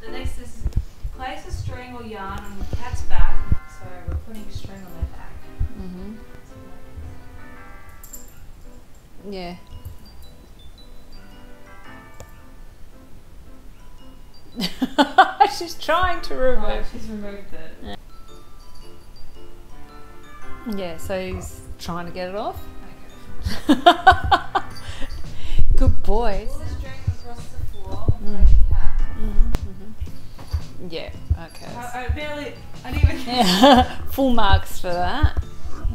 The next is place a string or yarn on the cat's back. So we're putting a string on their back. Mm-hmm. Yeah. She's trying to Oh, remove. she's removed it. Yeah, so he's trying to get it off. Good boy. Pull the string across the floor Mm. like. Mm-hmm. Yeah, okay. I, I barely, I didn't even. Yeah, full marks for that.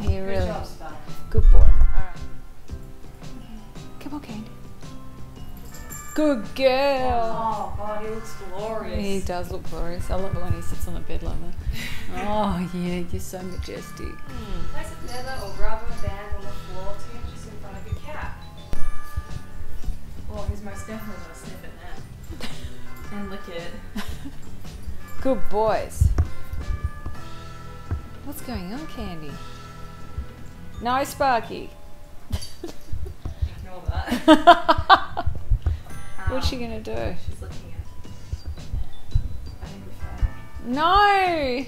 He Good really. job, Good boy. Alright. Come on, Candy. Good girl. Oh god, he looks glorious. He does look glorious. I love it when he sits on the bed like that. Oh, yeah, you're so majestic. Place a feather or rubber band on the floor two inches in front of your cat. Well, he's most definitely gonna sniff it now. and lick it. Good boys. What's going on, Candy? No, Sparky. Ignore that. What's she gonna do? She's licking it. I think we. No!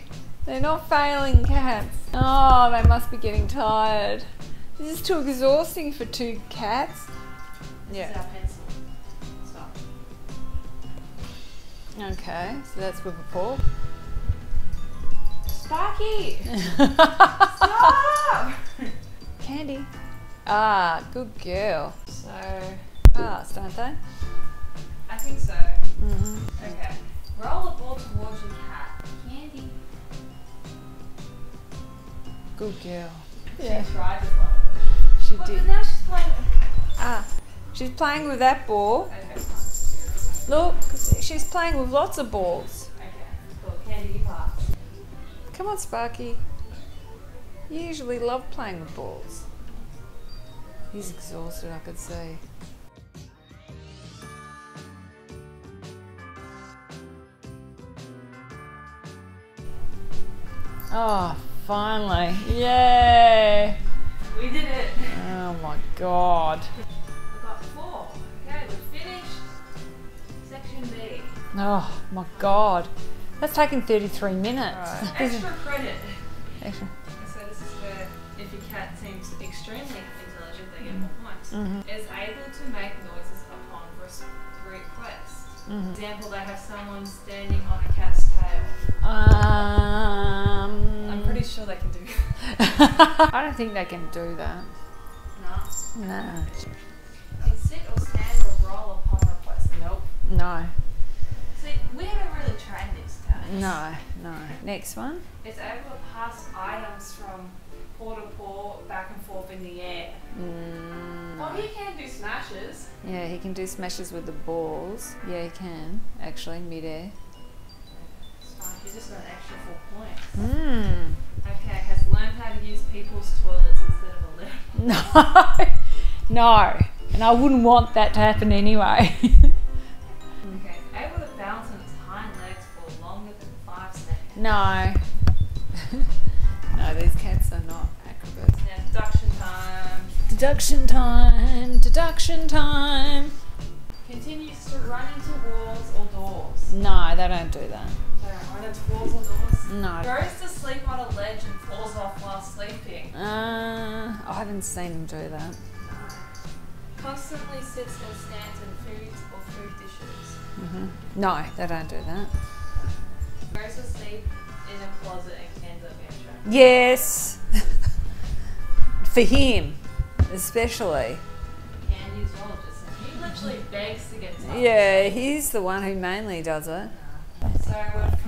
They're not failing cats. Oh, they must be getting tired. This is too exhausting for two cats. This is our pencil. Okay, so that's with a paw. Sparky! Stop! Candy. Ah, good girl. so, Fast, aren't they? I think so. Mm-hmm. Okay. Roll the ball towards your cat. Candy. Good girl. She Yeah, tried to follow it. she But did. now she's playing. Ah, she's playing with that ball. Okay. Look, she's playing with lots of balls. Okay, cool. Candy, you pass. Come on, Sparky. You usually love playing with balls. He's exhausted, I could see. Oh, finally. Yay! We did it. Oh my god. We got four. Okay, we finished section B. Oh my god. That's taking 33 minutes. Is- Extra credit. Extra. So this is where if your cat seems extremely intelligent, they get more points. Mhm. Is able to make noises upon request. Mhm. Example, they have someone standing on a cat's. Um, I'm pretty sure they can do I don't think they can do that. No. No. Can sit or stand or roll upon request. Nope. No. See, we haven't really trained these guys. No. No. Next one. It's able to pass items from paw to paw, back and forth in the air. Mm, Oh, he can do smashes. yeah, he can do smashes with the balls. Yeah, he can. Actually, midair. Extra four points. Hmm. Okay, has learned how to use people's toilets instead of a lift. No. no. And I wouldn't want that to happen anyway. Okay, able to on its hind legs for longer than five seconds. no. no, these cats are not acrobats. Now, deduction time. Deduction time. Deduction time. Continues to run into walls or doors. No, they don't do that. They don't No. Goes to sleep on a ledge and falls off while sleeping. Uh, I haven't seen him do that. Constantly sits and stands in foods or food dishes. hmm No, they don't do that. Goes to sleep in a closet and ends up trapped. Yes. For him, especially. Candy as well, just he literally begs to get touched. Yeah, he's the one who mainly does it. So completed.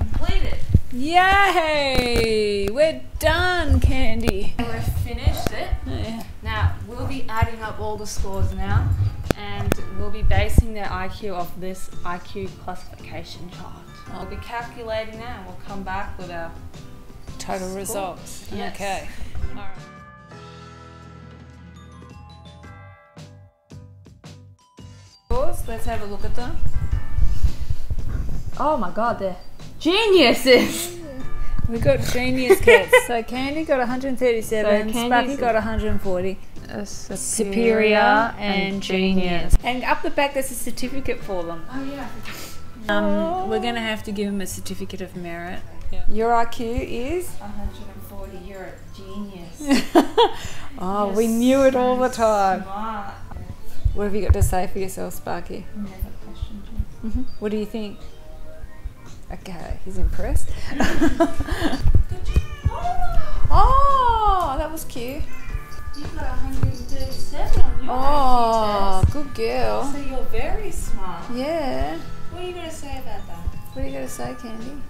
Yay! We're done, Candy. We've finished it. Oh, yeah. Now we'll be adding up all the scores now, and we'll be basing their IQ off this IQ classification chart. We'll be calculating that, and we'll come back with our Total Score. results. Yes. Okay. All right. Scores. Let's have a look at them. Oh my god, they're geniuses! We got genius cats. so Candy got 137, So Candy's Sparky got 140. Superior and genius. And up the back, there's a certificate for them. Oh yeah. Um, we're going to have to give them a certificate of merit. Your IQ is? 140, you're a genius. oh, we knew it all the time. Smart. What have you got to say for yourself, Sparky? Never questioned you. What do you think? Okay, he's impressed. oh, that was cute. You got 137 on your Oh, good girl. So you're very smart. Yeah. What are you going to say about that? What are you going to say, Candy?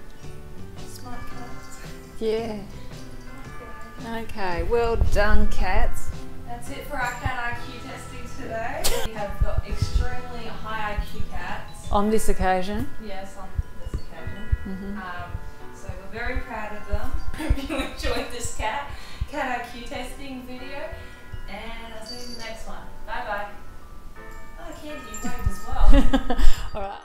Smart cats. Yeah. Okay, well done, cats. That's it for our cat IQ testing today. We have got extremely high IQ cats. On this occasion. Yes, on occasion. Mhm. Um, so we're very proud of them. Hope you enjoyed this cat cat IQ testing video, and I'll see you in the next one. Bye bye. Oh, Candy, you waved as well. All right.